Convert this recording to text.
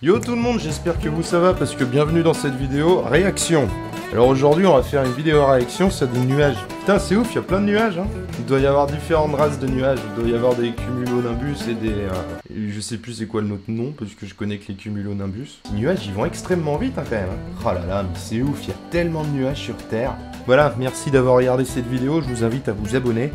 Yo tout le monde, j'espère que vous ça va parce que bienvenue dans cette vidéo réaction. Alors aujourd'hui on va faire une vidéo réaction sur des nuages. Putain c'est ouf, il y a plein de nuages hein. Il doit y avoir différentes races de nuages. Il doit y avoir des cumulonimbus et des... euh, je sais plus c'est quoi le autre nom parce que je connais que les cumulonimbus. Les nuages ils vont extrêmement vite hein, quand même. hein. Oh là là mais c'est ouf, il y a tellement de nuages sur Terre. Voilà, merci d'avoir regardé cette vidéo, je vous invite à vous abonner